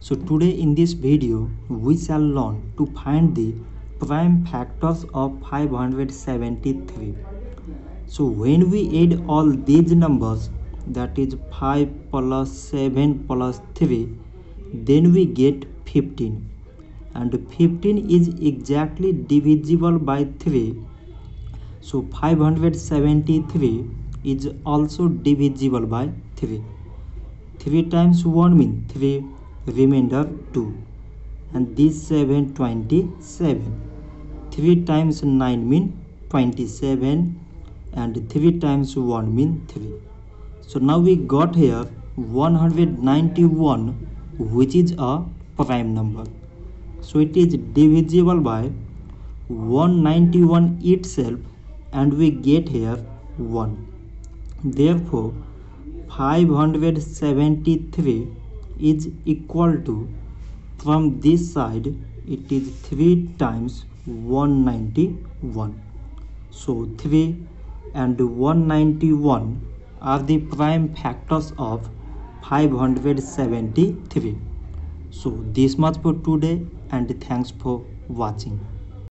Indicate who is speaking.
Speaker 1: So today in this video we shall learn to find the prime factors of 573. So when we add all these numbers that is 5 plus 7 plus 3 then we get 15 and 15 is exactly divisible by 3 so 573 is also divisible by 3 3 times 1 mean 3 remainder 2 and this 7 27 3 times 9 mean 27 and 3 times 1 mean 3 so now we got here 191 which is a prime number. So it is divisible by 191 itself and we get here 1 therefore 573 is equal to from this side it is 3 times 191 so 3 and 191 are the prime factors of 573 so this much for today and thanks for watching